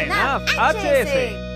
Renap HS.